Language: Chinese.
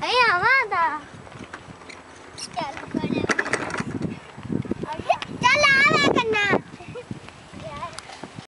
哎呀妈的！